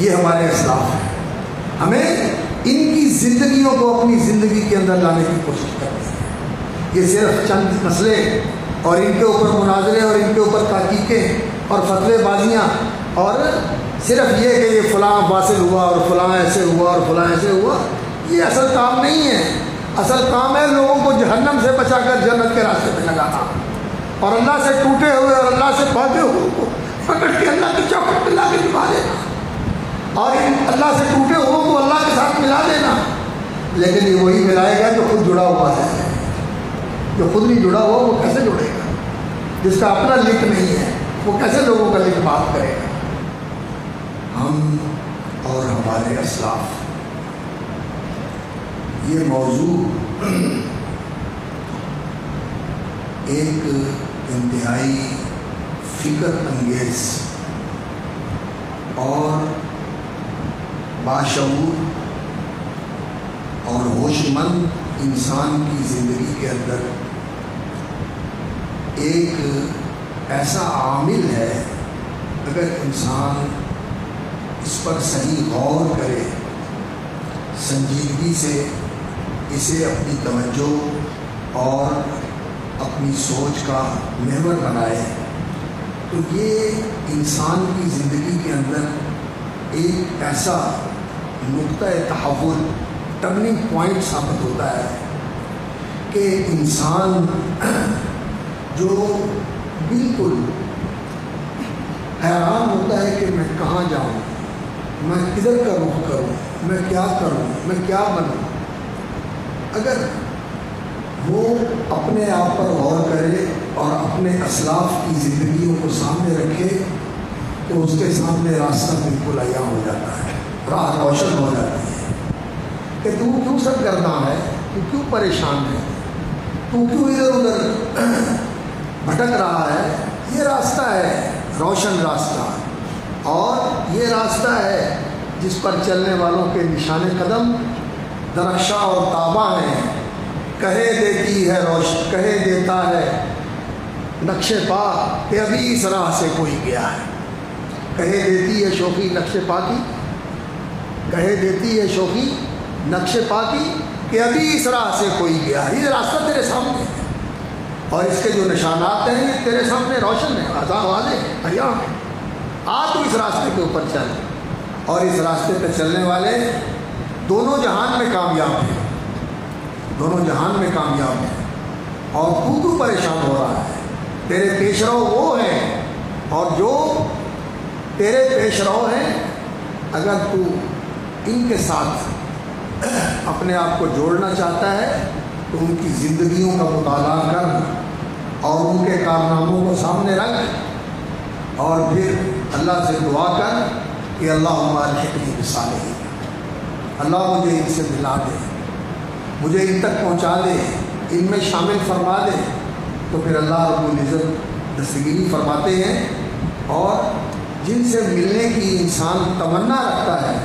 ये हमारे असलाफ हैं। हमें इनकी ज़िंदगियों को अपनी ज़िंदगी के अंदर लाने की कोशिश करनी है ये सिर्फ़ चंद मसले और इनके ऊपर मुनाजरे और इनके ऊपर ताकीकें और फतवेबाजियाँ और सिर्फ़ ये कि ये फ़लाँ वासिल हुआ और फ़लाँ ऐसे हुआ और फ़लाँ ऐसे हुआ, ये असल काम नहीं है। असल काम है लोगों को जहन्नम से बचाकर जन्नत के रास्ते पर लगाना। और अल्लाह से टूटे हुए और अल्लाह से भागे हुए को पकड़ के अल्लाह की चौखट में ला के निभा देना। और अल्लाह से टूटे हुए को अल्लाह के साथ मिला देना। लेकिन ये वही मिलाएगा जो खुद जुड़ा हुआ है। जो खुद नहीं जुड़ा हुआ, वो कैसे जुड़ेगा? जिसका अपना लिंक नहीं है, वो कैसे लोगों का लिंक बात करेगा? हम और हमारे असलाफ। ये मौजू एक इंतहाई फ़िक्र अंगेज और बाशूर और होशमंद इंसान की ज़िंदगी के अंदर एक ऐसा आमिल है, अगर इंसान इस पर सही गौर करे, संजीदगी से इसे अपनी तवज्जो और अपनी सोच का महवर बनाए तो ये इंसान की ज़िंदगी के एक ऐसा नुक़ तहवुल टर्निंग पॉइंट साबित होता है कि इंसान जो बिल्कुल हैरान होता है कि मैं कहाँ जाऊँ, मैं किधर का रुख करूँ, मैं क्या करूँ, मैं क्या बनूँ। अगर वो अपने आप पर गौर करे और अपने असलाफ की ज़िंदगियों को सामने रखे तो उसके सामने रास्ता बिल्कुल अया हो जाता है। राह रोशन हो जाती है। कि तू क्यों सब करना है? तू क्यों परेशान है? तू क्यों इधर उधर भटक रहा है? ये रास्ता है, रोशन रास्ता। और ये रास्ता है, जिस पर चलने वालों के निशान कदम दरक्षा और ताबा हैं। कहे देती है रोश, कहे देता है नक्शे पा कि अभी इस राह से कोई गया है। कहे देती है शोकी नक्शे पा की कहे देती है शोकी नक्शे पा की अभी इस राह से कोई गया है ये रास्ता तेरे सामने है। और इसके जो निशानात हैं ये तेरे सामने रोशन है, आज़ाद वाले हरिया आ तो इस रास्ते के ऊपर चल। और इस रास्ते पर चलने वाले दोनों जहान में कामयाब हैं। दोनों जहान में कामयाब हैं। और तू तू परेशान हो रहा है। तेरे पेशरो वो हैं, और जो तेरे पेशरो हैं, अगर तू इनके साथ अपने आप को जोड़ना चाहता है तो उनकी ज़िंदगियों का मुताला कर और उनके कारनामों को सामने रख और फिर अल्लाह से दुआ कर कि अल्लाह हमारे मिसाल अल्लाह मुझे इनसे मिला दे, मुझे इन तक पहुँचा दे, इनमें शामिल फरमा दे। तो फिर अल्लाह रब्बुल दस्तगिरी फरमाते हैं और जिनसे मिलने की इंसान तमन्ना रखता है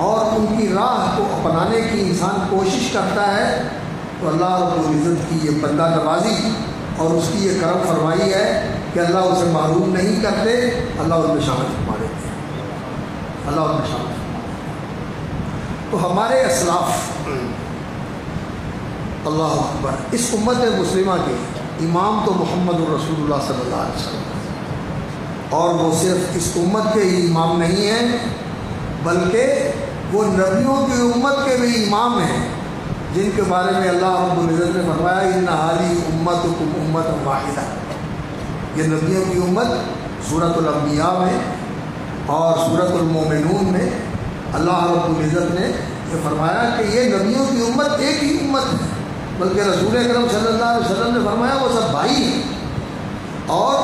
और उनकी राह को अपनाने की इंसान कोशिश करता है तो अल्लाह रब्बुल की ये बंदा नवाजी और उसकी ये करम फरमाई है कि अल्लाह उसे मालूम नहीं करते, अल्लाह उनमें शामिल फरमा देते हैं। अल्लाह उनमें शामिल तो हमारे असलाफ, अल्लाह अकबर, इस उम्मत मुस्लिमा के इमाम तो मोहम्मद रसूलुल्लाह सल्लल्लाहु अलैहि वसल्लम और वो सिर्फ़ इस उम्मत के ही इमाम नहीं हैं, बल्कि वो नबियों की उम्मत के भी इमाम हैं, जिनके बारे में अल्लाह रब्बुल ने फरमाया इन हाली उम्मत उम्मत वाहिदा. ये नबियों की उम्मत सूरतलम्बिया में और सूरतलमोमिनून में अल्लाह रब्बुल ने ये फरमाया कि ये नबियों की उम्मत एक ही उम्मत है, बल्कि रसूल अकरम सल्लल्लाहु अलैहि वसल्लम ने फरमाया, वो सब भाई और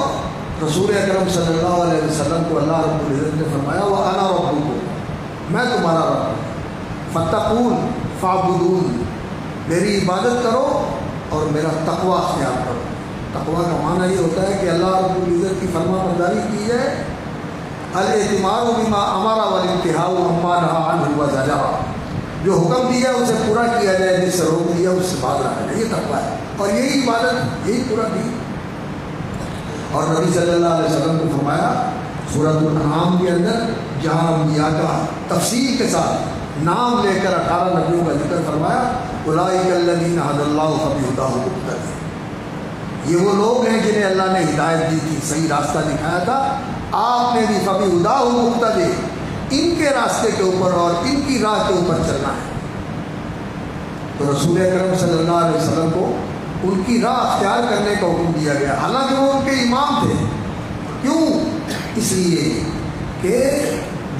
रसूल अकरम वसल्लम को अल्लाह रब्बुल ने फरमाया, वह अना रब्बुकुम, मैं तुम्हारा रब फ़त्तकून फ़ाबुदून, मेरी इबादत करो और मेरा तकवा अख्तियार करो। तकवा का माना ये होता है कि अल्लाह रब्बुल की फरमा बरदारी की जाए। अल बिमा अमारा वाल इंतहा अम्मा नहा हुआ जजा जो हुक्म दिया, उसे पूरा किया जाए, जिससे रोक दिया, उससे बात रखा जाए। ये तकवा है। और यही इबादत, यही पूरा दी और नबी सल्लल्लाहु अलैहि वसल्लम को फरमाया सूरत नाम के अंदर जहाँ अम्बिया का तफसील के साथ नाम लेकर अठारह नबियों का ज़िक्र फरमाया ये वो लोग हैं जिन्हें अल्लाह ने हिदायत दी थी, सही रास्ता दिखाया था। आपने भी कभी उदा मुख्तद इनके रास्ते के ऊपर और इनकी राह के ऊपर चलना है। तो रसूल करम सल्लल्लाहु अलैहि वसल्लम को उनकी राह अख्तियार करने का हुक्म दिया गया। हालाँकि वो उनके इमाम थे। क्यों? इसलिए कि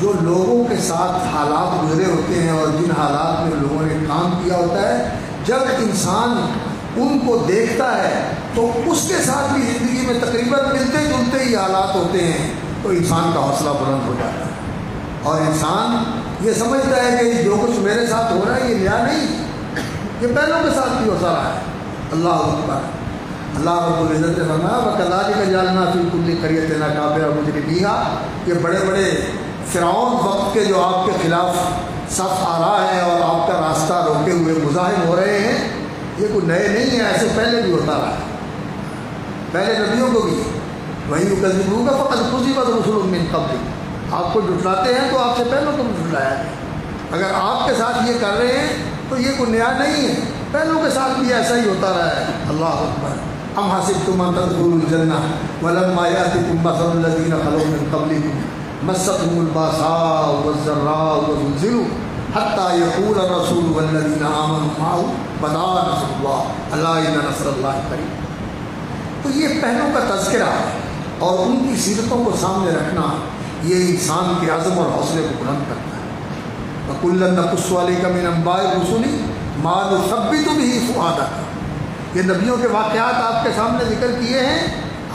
जो लोगों के साथ हालात गुजरे होते हैं और जिन हालात में लोगों ने काम किया होता है, जब इंसान उनको देखता है तो उसके साथ भी ज़िंदगी में तकरीबन मिलते जुलते ही हालात होते हैं तो इंसान का हौसला बुलंद हो जाता है। और इंसान ये समझता है कि जो कुछ मेरे साथ हो रहा है, ये नया नहीं। ये पहलों के साथ भी होता रहा है। अल्लाह अकबर। अल्लाह रब्ज़त ने फरमाया वकलाली का जालना फिर कुल्ली करियत ना काबिरा बिहा ये बड़े बड़े फ़िरौन वक्त के जो आपके ख़िलाफ़ सफ आ रहा है और आपका रास्ता रोके हुए मुजाहिम हो रहे हैं, ये कोई नए नहीं है, ऐसे पहले भी होता रहा है। पहले नबियों को भी। वहीं कजबू का फ़कत खुशी बस रसुल मिन कबल आपको जुटलाते हैं तो आपसे पहले को जुटलाया अगर आपके साथ ये कर रहे हैं तो ये कोई नया नहीं है। पहलों के साथ भी ऐसा ही होता रहा है। अल्लाह हम हासिब तुम तदुलजना वलम तो ये पहलों का तस्करा और उनकी सीरतों को सामने रखना ये इंसान के आज़म और हौसले को बुलंद करता है। वकुल्लन नकुस वाले का मिन अम्बाए रसूली माल सब्बी तो भी फुआदा ये नबियों के वाक़ात आपके सामने ज़िक्र किए हैं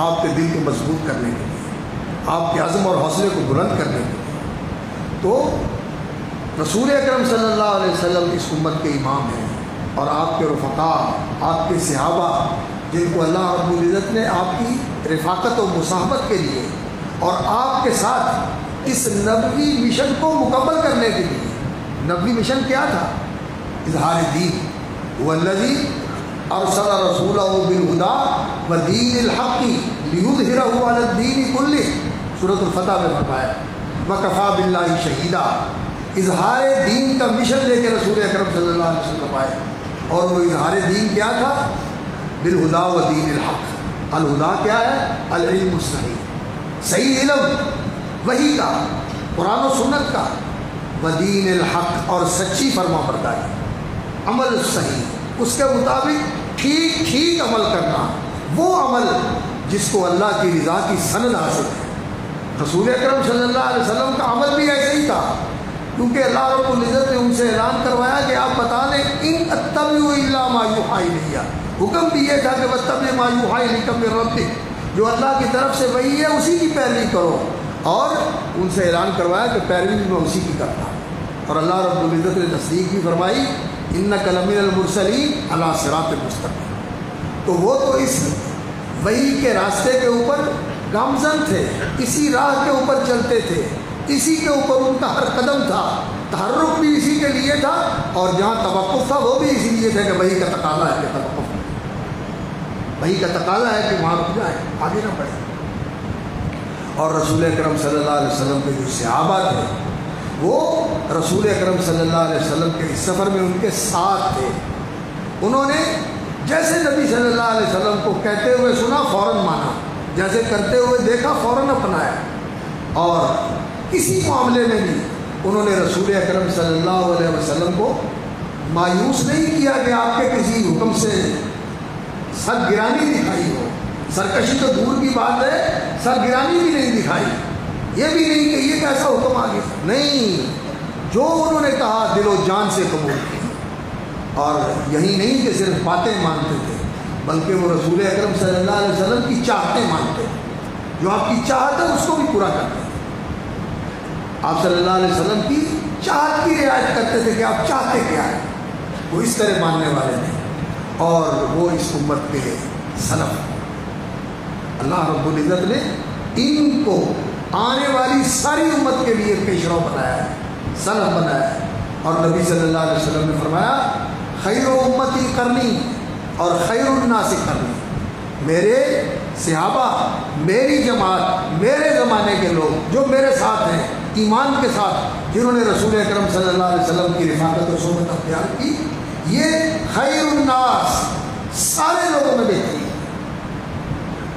आपके दिल को मज़बूत करने के लिए, आपके अज़म और हौसले को बुलंद करने के लिए। तो रसूल अक्रम वसल्लम इस उम्मत के इमाम हैं और आपके रफ़ा आपके सहाबा, जिनको अल्लाह रब्ज़त ने आपकी रफ़ाकत और मुसाहबत के लिए और आपके साथ इस नबी मिशन को मुकम्मल करने के लिए नबी मिशन क्या था? इजहार दीन वल्लजी अरसल रसूल बिलहुदा व दीन हक़ी लियुदहिरदीन कुल्ली। सूरतफ़तः में फरमाया वकफ़ा बिल्ला शहीदा। इजहार दीन का मिशन लेकर रसूल अक्रम अलैहि वसल्लम आए। और वो इजहार दीन क्या था? बिलहुदा व दीन हक़ अलहुदा क्या है? अलम सही। सही इलम वही का, कुरान सुन्नत का। व दीन हक़ और सच्ची फरमा बरदारी अमल सही। उसके मुताबिक ठीक ठीक अमल करना, वो अमल जिसको अल्लाह की रज़ा की सनद हासिल है। रसूल अक्रम सल्लल्लाहु का अमल भी ऐसे ही था। क्योंकि अल्लाह रब्ज़त ने उनसे ऐलान करवाया कि आप बता दें, इन अतबा मायूहाई लिया हुक्म भी था कि बतब मायूहाई निकम रबी जो अल्लाह की तरफ़ से वही है, उसी की पैरवी करो। और उनसे ऐलान करवाया कि पैरवी भी मैं उसी की करता और अल्लाह रब्ज़त ने तस्दीक भी फरमाई इन कलमिनमरसलीन अला सरात मुस्तक़ तो वो तो इस वही के रास्ते के ऊपर गामजन थे, इसी राह के ऊपर चलते थे, इसी के ऊपर उनका हर कदम था तहरुक भी इसी के लिए था, और जहाँ तवक़ था वो भी इसीलिए था कि वही का तकाला है कि तवक़ वही का तकाला है कि वहाँ रुक जाए, आगे ना बढ़े। और रसूल अक्रम सल्लल्लाहु अलैहि वसल्लम के जो सहाबा थे वो रसूल अक्रम सल्लल्लाहु अलैहि वसल्लम के इस सफ़र में उनके साथ थे। उन्होंने जैसे नबी सल्लल्लाहु अलैहि वसल्लम को कहते हुए सुना फ़ौर माना। जैसे करते हुए देखा फ़ौर अपनाया। और किसी मामले में भी उन्होंने रसूल अक्रम सल्लल्लाहु अलैहि वसल्लम को मायूस नहीं किया कि आपके किसी हुक्म से सर गिरानी दिखाई हो। सरकशी तो दूर की बात है सर गिरानी भी नहीं दिखाई। ये भी नहीं कि ये कैसा हुक्म आ गया नहीं। जो उन्होंने कहा, दिलो जान से कबूल किया। और यही नहीं कि सिर्फ़ बातें मानते थे, बल्कि वो रसूल अक्रम सल्लल्लाहु की चाहते मानते जो आपकी चाहत है, उसको भी पूरा करते आप सल्लल्लाहु अलैहि वसल्लम की चाहत की रियायत करते थे कि आप चाहते क्या है। वो इस तरह मानने वाले थे और वो इस उम्मत के सनफ अल्लाह रब्बुल ने इनको आने वाली सारी उम्मत के लिए पेशरा बनाया है सनफ बनाया है। और नबी सल्लल्लाहु अलैहि वसल्लम ने फरमाया, खैर उम्मती करनी और खैरनासिक करनी। मेरे सिहाबा, मेरी जमात, मेरे ज़माने के लोग जो मेरे साथ हैं, ईमान के साथ, जिन्होंने रसूल अक्रम सल्लल्लाहु अलैहि वसल्लम की रिफाकत सोबत अख्तियार की, ये खैरनास सारे लोगों में बेहतरीन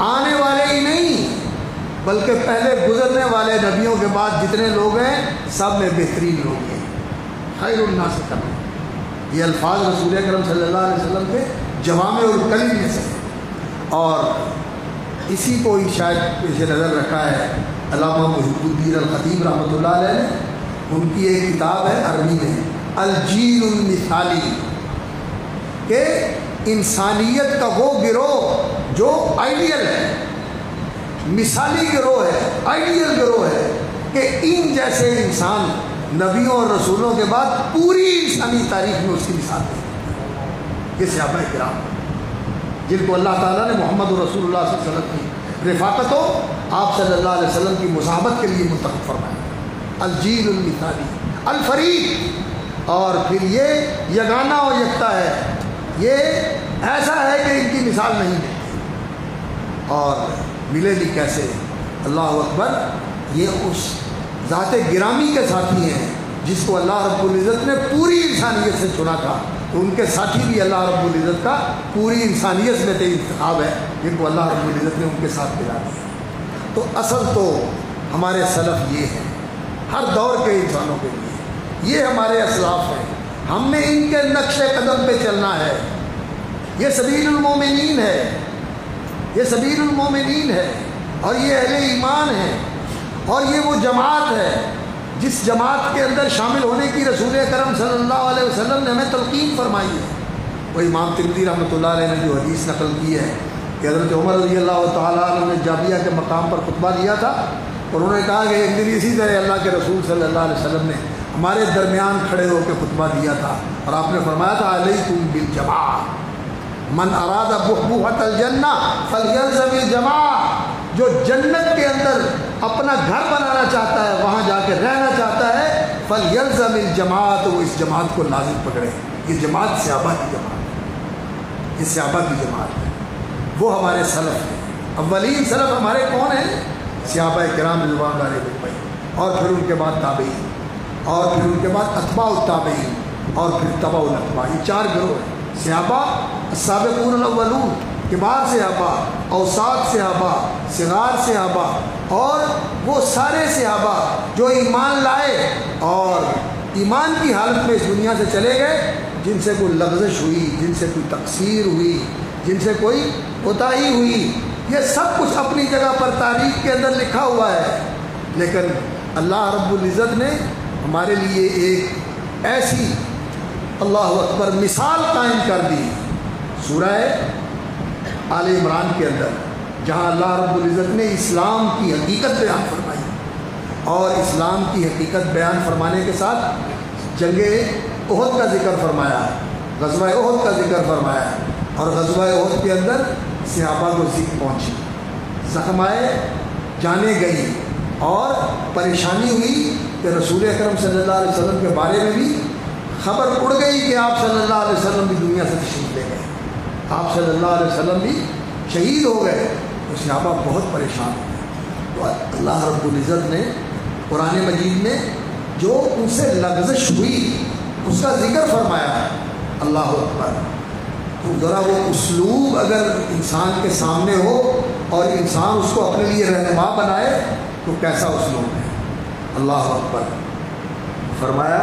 आने वाले ही नहीं बल्कि पहले गुजरने वाले नबियों के बाद जितने लोग हैं, सब में बेहतरीन लोग हैं। खैर उन्ना से कम ये अल्फाज रसूल करम अलैहि के जवाम और कलीम में से। और इसी को ही शायद पेश नज़र रखा है अलामा मुहिबुद्दीन अलखतीब रहमत ने। उनकी एक किताब है अरबी में अलजील मिसाली, के इंसानियत का वो गिरोह जो आइडियल है। मिसाली गिरोह है आइडियल गिरोह है कि इन जैसे इंसान नबियों और रसूलों के बाद पूरी इंसानी तारीख में उसकी मिसाल दी ये कराम जिनको अल्लाह ताला ने मोहम्मद रसूलुल्लाह वसल्लम की रिफाकत हो आप सल्लल्लाहु अलैहि वसल्लम की मुसाहबत के लिए मुंतब अलजील मिसाली अलफरीक और फिर ये यगाना और यकता है, ये ऐसा है कि इनकी मिसाल नहीं मिलती और मिलेगी कैसे? अल्लाह अकबर, ये उस ज़ात गिरामी के साथी हैं, जिसको अल्लाह रब्बुल्ज़त ने पूरी इंसानियत से चुना था। तो उनके साथी भी अल्लाह रब्बुल्ज़त का पूरी इंसानियत में से इंतखब है, जिनको अल्लाह रब्बुल्ज़त ने उनके साथ मिला तो असल तो हमारे सलफ़ ये है, हर दौर के इंसानों के लिए। ये हमारे असलाफ हैं। हमने इनके नक्श कदम पे चलना है। ये सबीलमोमिन है। ये सबीलमोमिन है, और ये अहले ईमान है, और ये वो जमात है, जिस जमात के अंदर शामिल होने की रसूल करम सल्लल्लाहु अलैहि वसल्लम ने हमें तलकीन फरमाई है। वो इमाम तिरदी रहमत ने जो हदीस नकल की है, कि हज़रत उमर रज़ी अल्लाह ने जाबिया के मकाम पर खुतबा दिया था, और उन्होंने कहा कि एक दिन इसी तरह अल्लाह के रसूल सल्लल्लाहु अलैहि ने हमारे दरमियान खड़े होकर खुतबा दिया था, और आपने फरमाया था अलई तुम बिल जमा मन अरादा बुहबूहत जन्ना, फल जमा। जो जन्नत के अंदर अपना घर बनाना चाहता है, वहाँ जाके रहना चाहता है, फल यलजमिल जमात वो इस जमात को लाजिम पकड़े। ये जमात स्याबा की जमात है। ये स्याबा की जमात है। वो हमारे सलफ हैं। अवलीन सलफ हमारे कौन हैं? स्याबा कराम ज़ुबान भाई। और फिर उनके बाद ताबई और फिर उनके बाद अतबा ताबई और फिर तबा अतबा ये चार गिरोह हैं। स्याबा, सबकून अव्वलून, किबार से आबा अवसाद से आबा सिगार से आबा और वो सारे से आबा जो ईमान लाए और ईमान की हालत में इस दुनिया से चले गए, जिनसे कोई लफ्ज़श हुई, जिनसे कोई तकसीर हुई, जिनसे कोई कोताही हुई, ये सब कुछ अपनी जगह पर तारीख के अंदर लिखा हुआ है। लेकिन अल्लाह रब्ज़त ने हमारे लिए एक ऐसी अल्लाह अकबर, मिसाल कायम कर दी। सूरह आल इमरान के अंदर, जहाँ अल्लाह रब्ज़त ने इस्लाम की हकीकत बयान फरमाई। और इस्लाम की हकीकत बयान फरमाने के साथ जंग उहद का ज़िक्र फरमाया गजबा उहद का ज़िक्र फरमाया और गजबा उहद के अंदर सिहाबा को जिक पहुँची। जख्माए जाने गई, और परेशानी हुई कि रसूल अक्रम अलैहि वसल्लम के बारे में भी खबर उड़ गई कि आप सल्लल्लाहु अलैहि वसल्लम भी दुनिया से तशरीफ़ ले गए। आप सल्लल्लाहु अलैहि वसल्लम भी शहीद हो गए। तो सहाबा बहुत परेशान हो गए। तो अल्लाह रब्बुल्ज़त ने कुरान मजीद में जो उनसे लग्जश हुई, उसका ज़िक्र फरमाया है। अल्लाह अकबर। तो ज़रा वो उसलूब अगर इंसान के सामने हो और इंसान उसको अपने लिए रहनुमा बनाए तो कैसा उसलूब है? अल्लाह अकबर। फरमाया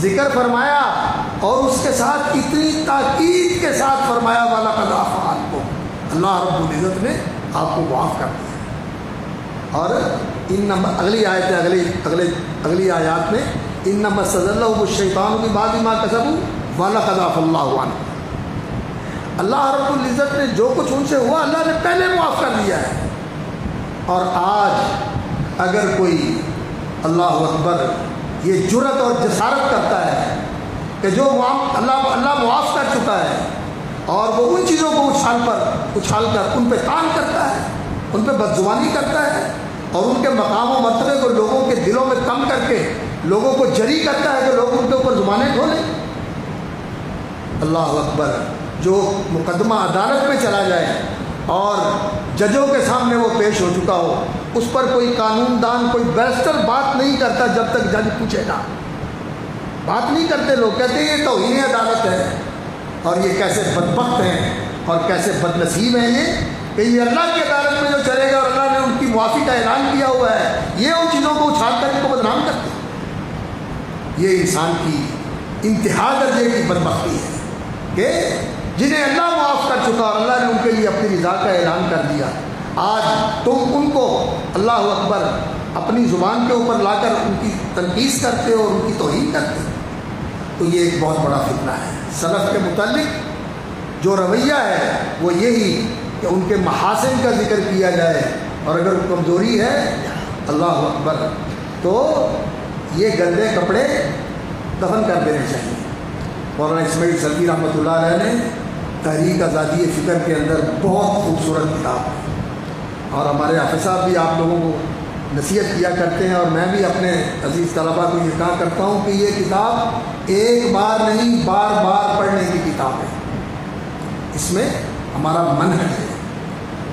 ज़िक्र फरमाया और उसके साथ इतनी ताकीद के साथ फरमाया वाला कदाफ़ान को अल्लाह रब्बुल्ज़त ने आपको माफ़ कर दिया। और इन नंबर, अगली आयत अगली, अगले, अगली आयात में, इन नंबर सजल्लाशैतान की बात माँ कसबू वाला कदाफ़ल्लावान अल्लाह रब्बुल्ज़त ने जो कुछ उनसे हुआ, अल्लाह ने पहले माफ़ कर दिया है। और आज अगर कोई अल्लाह अकबर ये जुरत और जसारत करता है कि जो अल्लाह अल्लाह मुआफ़ कर चुका है और वो उन चीज़ों को उछाल पर, उछाल कर उन पर तान करता है, उन पर बदजुबानी करता है और उनके मकाम व मरतबे को लोगों के दिलों में कम करके लोगों को जरी करता है कि लोग उनके ऊपर जुबानें खोलें। अल्लाह अकबर, जो मुकदमा अदालत में चला जाए और जजों के सामने वो पेश हो चुका हो उस पर कोई कानूनदान, कोई बैरिस्टर बात नहीं करता जब तक जज पूछेगा बात नहीं करते लोग, कहते हैं, ये तो ही अदालत है। और ये कैसे बदबक हैं, और कैसे बदनसीब हैं ये? कि ये अल्लाह की अदालत में जो चलेगा और अल्लाह ने उनकी मुआफ़ी का ऐलान किया हुआ है, ये उन चीज़ों को उछाल कर इनको बदनाम करते हैं। ये इंसान की इंतहा दर्जे की बदबख्ती है कि जिन्हें अल्लाह माफ़ कर चुका और अल्लाह ने उनके लिए अपनी रज़ा का ऐलान कर दिया। आज तुम उनको अल्लाह अकबर अपनी ज़ुबान के ऊपर लाकर उनकी तनकीस करते हो और उनकी तोहन करते हो। तो ये एक बहुत बड़ा फितना है। सलफ़ के मुतलक जो रवैया है, वो यही कि उनके महासिन का ज़िक्र किया जाए और अगर कमज़ोरी है, अल्लाह अकबर तो ये गंदे कपड़े दफन कर देने चाहिए। मौलाना इसमाइल सलवी रहमत ने तहरीक आज़ादी फ़िक्र के अंदर बहुत खूबसूरत किताब है। और हमारे हाफि साहब भी आप लोगों को नसीहत किया करते हैं और मैं भी अपने अज़ीज़ तलबा को ये कहा करता हूँ कि ये किताब एक बार नहीं, बार बार पढ़ने की किताब है। इसमें हमारा मन है।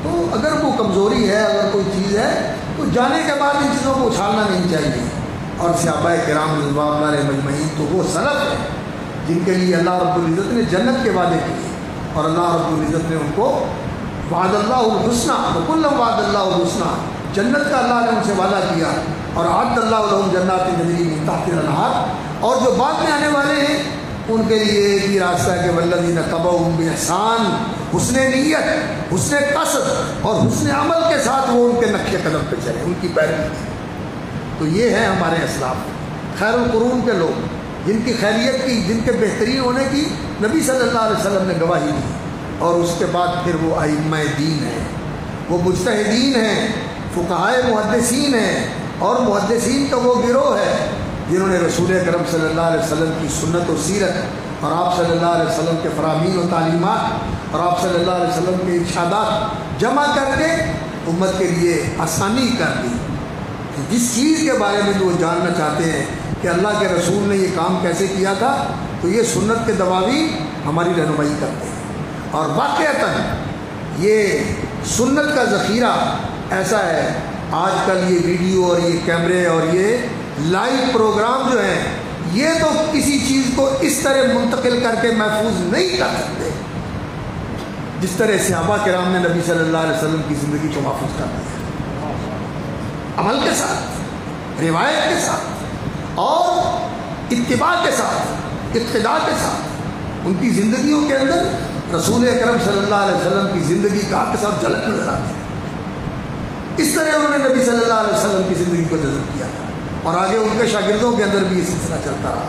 तो अगर वो कमज़ोरी है, अगर कोई चीज़ है तो जाने के बाद इन चीज़ों को उछालना नहीं चाहिए। और स्याबा कराम मजमई तो वो सनत है, जिनके लिए अल्लाह रब्बुल्ज़त ने जन्नत के वादे किए। और अल्लाह रब्बुल्ज़त ने उनको वादल्लाहसना बकुल्लम वादल्लाहसना जन्नत का अल्लाह ने उनसे वादा किया और आदल्ला जन्नत नजरी ताहत और जो बाद में आने वाले हैं, उनके लिए एक ही रास्ता कि वल्लदी न तब एहसान हुसन नीयत, हुसन कसर और हुसन अमल के साथ वो उनके नक्शे कदम पे चले, उनकी पैरवी। तो ये है हमारे इसलाम खैर के लोग, जिनकी खैरियत की, जिनके बेहतरीन होने की नबी सल्लल्लाहु अलैहि वसल्लम ने गवाही दी। और उसके बाद फिर वो आइम दीन है। वो मुजतदीन हैं फ़ुकाए मुहदसिन हैं, और मुहदसिन का वो गिरोह है। जिन्होंने रसूल करम अलैहि वसल्लम की सुन्नत और सीरत और आप अलैहि वसल्लम के फ़रामीन व तालीमत और आप अलैहि वसल्लम के इर्शादात जमा करके उम्मत के लिए आसानी कर दी। जिस चीज़ के बारे में जो वो जानना चाहते हैं कि अल्लाह के रसूल ने ये काम कैसे किया था तो ये सुन्नत के दवावी हमारी रहनुमाई करते हैं। और वाक़ता ये सुन्नत का ज़ख़ीरा ऐसा है, आजकल ये वीडियो और ये कैमरे और ये लाइव प्रोग्राम जो हैं, ये तो किसी चीज़ को इस तरह मुंतकिल करके महफूज नहीं कर सकते। जिस तरह सहाबा कराम ने नबी सल्लल्लाहु अलैहि वसल्लम की ज़िंदगी को महफूज कर दिया। अमल के साथ, रिवायत के साथ और इतबा के साथ इतदा के साथ उनकी ज़िंदगियों के अंदर रसूल करम सल्लल्लाहु अलैहि वसल्लम की ज़िंदगी का आपके साथ झलक नज़र आती है इस तरह उन्होंने नबी वसल्लम की ज़िंदगी को जज्ब किया। था और आगे उनके शागिर्दों के अंदर भी ये सिलसिला चलता रहा।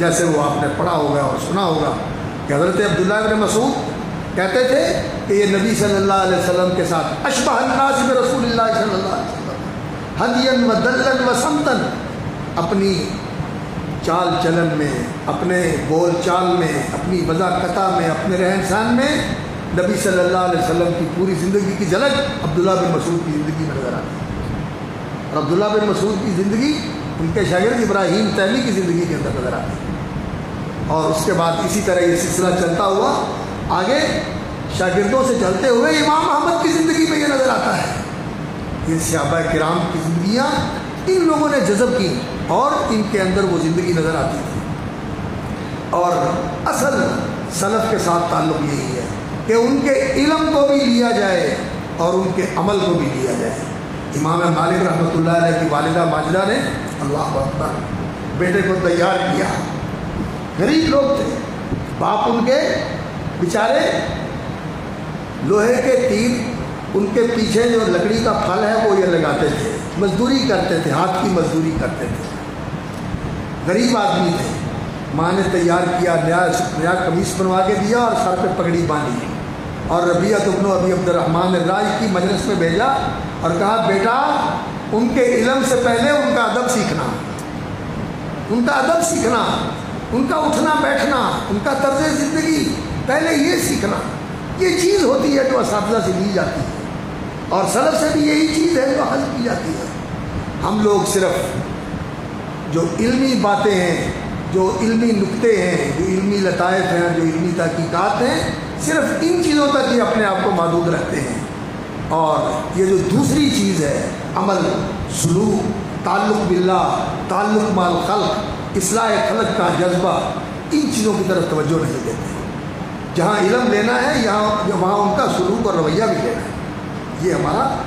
जैसे वो आपने पढ़ा होगा और सुना होगा कि हज़रत अब्दुल्ला इब्न मसूद कहते थे कि ये नबी सल्लल्लाहु अलैहि के साथ अशबहन्नास में रसूल सल्ला हदियन व दल्लन व समतन अपनी चाल चलन में, अपने बोल चाल में, अपनी वज़ाकता में, अपने रहन सहन में नबी सल्लल्लाहु अलैहि वसल्लम की पूरी ज़िंदगी की झलक अब्दुल्ला बिन मसूद की ज़िंदगी में नज़र आती है। और अब्दुल्ला बिन मसूद की ज़िंदगी उनके शागिर्द इब्राहिम तैमी की ज़िंदगी के अंदर नज़र आती है। और उसके बाद इसी तरह ये सिलसिला चलता हुआ, आगे शागिर्दों से चलते हुए इमाम अहमद की ज़िंदगी में ये नज़र आता है। ये सहाबा कराम की ज़िंदगियाँ इन लोगों ने जज़ब की। और इनके अंदर वो ज़िंदगी नज़र आती थी। और असल सलफ़ के साथ ताल्लुक़ यही है कि उनके इलम को भी लिया जाए और उनके अमल को भी लिया जाए। इमाम मालिक रहमत की वालदा माजदा ने अल्लाह अकबर, बेटे को तैयार किया। गरीब लोग थे। बाप उनके बेचारे लोहे के तीर, उनके पीछे जो लकड़ी का फल है वो ये लगाते थे। मजदूरी करते थे, हाथ की मजदूरी करते थे। गरीब आदमी थे। माँ ने तैयार किया, नया नया कमीज बनवा के दिया और सर पे पगड़ी बांधी। और रबिया तुबनो अभी अब्दुलरहमान राय की मजलिस में भेजा और कहा, बेटा, उनके इलम से पहले उनका अदब सीखना। उनका अदब सीखना, उनका उठना, बैठना, उनका तर्ज ज़िंदगी, पहले ये सीखना। ये चीज़ होती है जो इस से ली जाती है। और सलफ से भी यही चीज़ है जो हल की जाती है। हम लोग सिर्फ़ जो इल्मी बातें हैं, जो इल्मी नुक्ते हैं, जो इल्मी लतायत हैं, जो इल्मी तहकीक़ात हैं, सिर्फ़ इन चीज़ों तक ही अपने आप को महदूद रखते हैं। और ये जो दूसरी चीज़ है, अमल सलूक ताल्लुक़ बिल्ला, ताल्लुक़ माल खल्क, इसलाह खलक का जज्बा, इन चीज़ों की तरफ़ तवज्जो नहीं देते। जहाँ इलम लेना है, यहाँ, वहाँ उनका सलूक और रवैया भी लेना है। ये हमारा,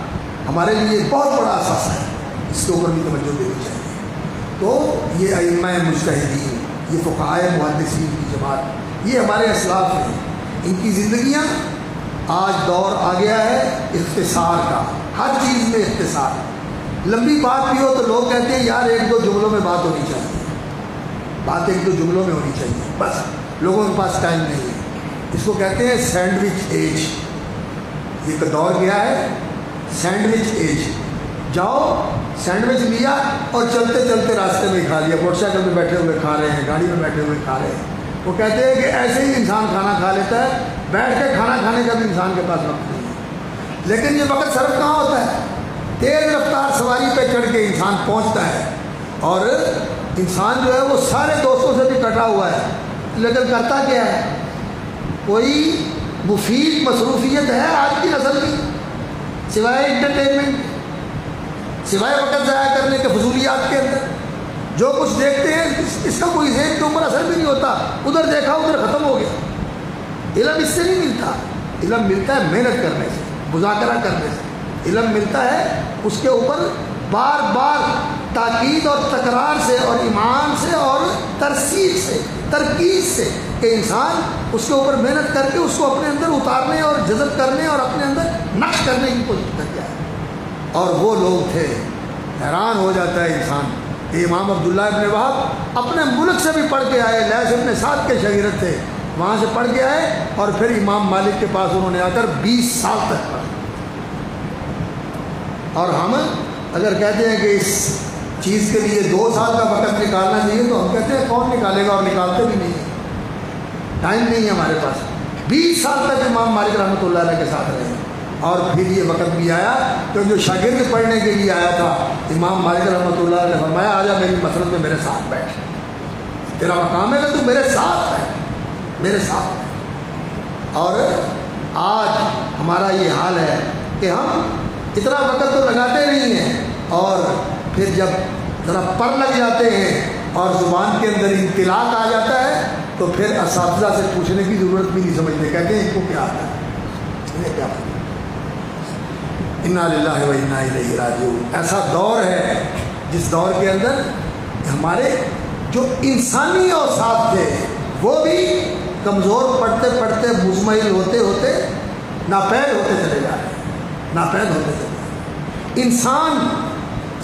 हमारे लिए बहुत बड़ा असास है। इसके ऊपर भी तवज्जो देनी चाहिए। तो ये अम्मा मुजतदीन ये फ़ुकाय मुहदसिन की जमात, ये हमारे असलाफ हैं। इनकी ज़िंदगियाँ आज दौर आ गया है इख्तसार का, हर चीज़ में इख्तसार। लंबी बात भी हो तो लोग कहते हैं, यार, एक दो जुमलों में बात होनी चाहिए। बात एक दो जुमलों में होनी चाहिए, बस। लोगों के पास टाइम नहीं है। इसको कहते हैं सैंडविच एज। ये तो दौर गया है, सैंडविच एज। जाओ सैंडविच लिया और चलते चलते रास्ते में खा लिया। मोटरसाइकिल में बैठे हुए खा रहे हैं, गाड़ी में बैठे हुए खा रहे हैं। वो कहते हैं कि ऐसे ही इंसान खाना खा लेता है, बैठ के खाना खाने का भी इंसान के पास वक्त नहीं है। लेकिन ये वक्त सर्फ कहाँ होता है? तेज रफ्तार सवारी पे चढ़ के इंसान पहुँचता है और इंसान जो है वो सारे दोस्तों से भी कटा हुआ है। लेकिन करता क्या है? कोई मुफीद मसरूफियत है आज की नस्ल की? सिवाय इंटरटेनमेंट सिवाय वक़्त ज़ाया करने के फजूलियात के अंदर। जो कुछ देखते हैं इस, इसका कोई जहन के ऊपर असर भी नहीं होता। उधर देखा उधर ख़त्म हो गया। इलम इससे नहीं मिलता। इलम मिलता है मेहनत करने से मुजाकरा करने से। इलम मिलता है उसके ऊपर बार बार ताकीद और तकरार से और ईमान से और तरसीब से तरकीब से कि इंसान उसके ऊपर मेहनत करके उसको अपने अंदर उतारने और जजब करने और अपने अंदर नक्श करने की कोशिश कर है और वो लोग थे। हैरान हो जाता है इंसान। इमाम अब्दुल्ला इबन वहाब अपने मुल्क से भी पढ़ के आए, लैस अपने साथ के शगीरत थे। वहाँ से पढ़ के आए और फिर इमाम मालिक के पास उन्होंने आकर 20 साल तक पढ़ा। और हम अगर कहते हैं कि इस चीज़ के लिए दो साल का वक्त निकालना चाहिए तो हम कहते हैं कौन निकालेगा और निकालते भी नहीं टाइम नहीं है हमारे पास। बीस साल तक इमाम मालिक रहमत के साथ रहे। और फिर ये वक़्त भी आया तो जो शागिर्द पढ़ने के लिए आया था, इमाम मालिक रहमत ने फरमाया आजा मेरी मसरत में मेरे साथ बैठ। तेरा मकाम है कि तू मेरे साथ है? मेरे साथ है। और आज हमारा ये हाल है कि हम इतना वक़्त तो लगाते नहीं हैं, और फिर जब ज़रा पर लग जाते हैं, और ज़ुबान के अंदर इनतलाक आ जाता है तो फिर इस से पूछने की ज़रूरत भी नहीं समझते, कहते हैं, इनको क्या आता है? इन्हें क्या पता? इन्ना व इन्ना राजू ऐसा दौर है जिस दौर के अंदर हमारे जो इंसानी औसाफ थे, वो भी कमज़ोर पढ़ते पढ़ते मुजमिल होते होते नापैद होते चले जा रहे नापैद होते चले इंसान